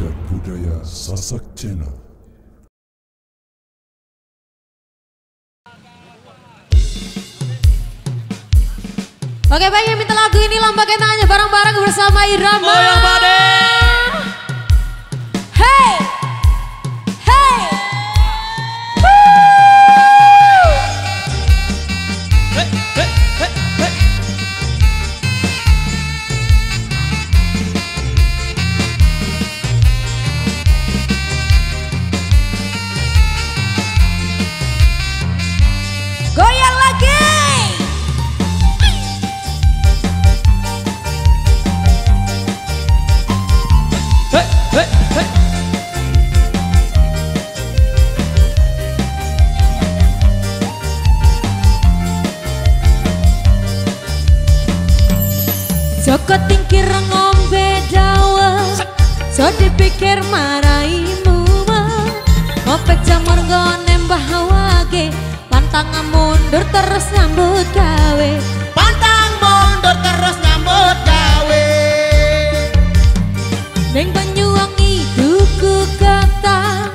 dan budaya Sasak Channel. Oke baik yang minta lagu ini lambaikan tangannya bareng-bareng bersama Irama. Goyang Joko tingkir ngombe dawa So dipikir maraimu Ngopek jamur ngone mbah wage Pantang mundur terus nyambut gawe. Pantang mundur terus nyambut gawe. Neng Banyuwangi duku kata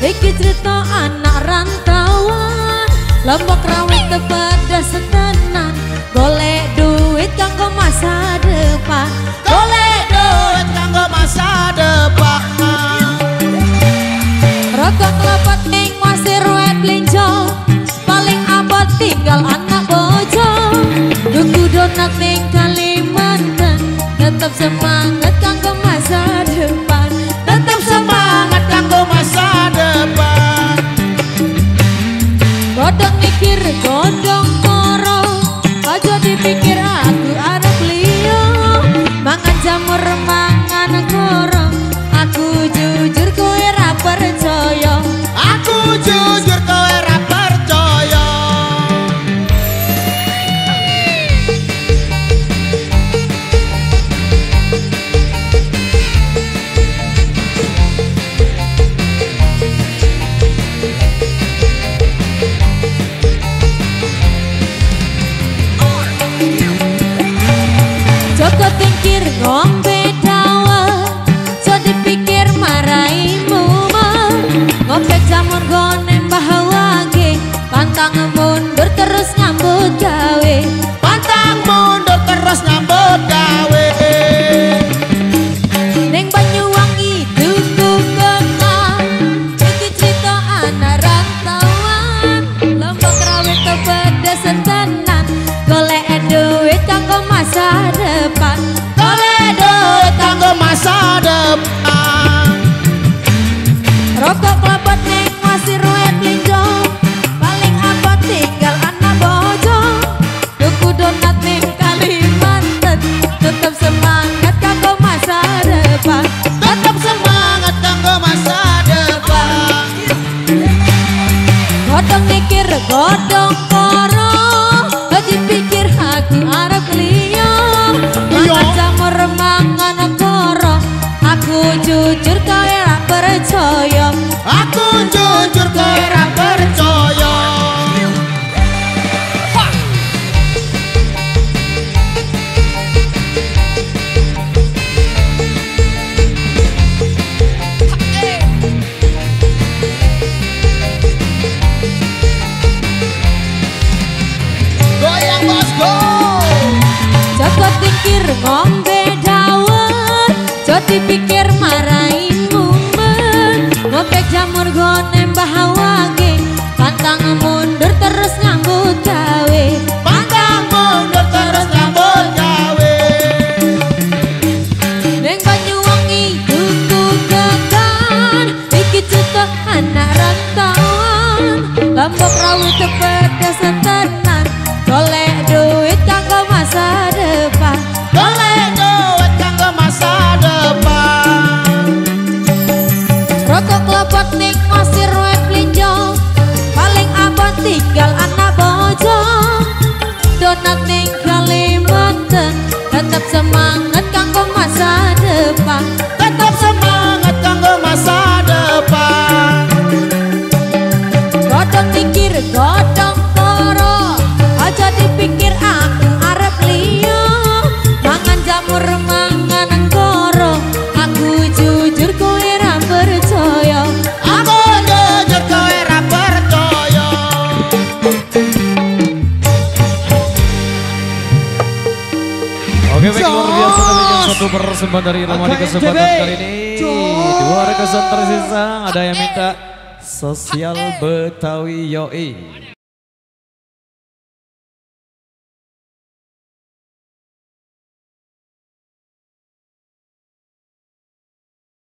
Iki cerita anak rantauan Lombok rawit kepada setenan Golek duit kanggo masa depan? Golek duit kanggo masa depan. Rokok kelopot ning wasir wet linjo. Paling abot tinggal anak bojo. Duku donat ning Kalimantan. Tetap semangat kanggo masa depan. Tetap semangat kanggo masa depan. Godong mikir godong moro. Aja dipikir tingkir Tingkir ngombe dawet Joti pikir maraimu men Ngopek jamur gone mbah wage Pantang mundur terus nyambut gawe. Pantang mundur terus nyambut gawe. Neng Banyuwangi duku gegan Iki cerita anak rantauan Lombok rawit kepedes donat ning Kalimantan tetap semangat kang Oke baik luar biasa demikian satu persembahan dari Ilham di kesempatan kali ini. Dua rekesan tersisa ada yang minta sosial Betawi Yoi.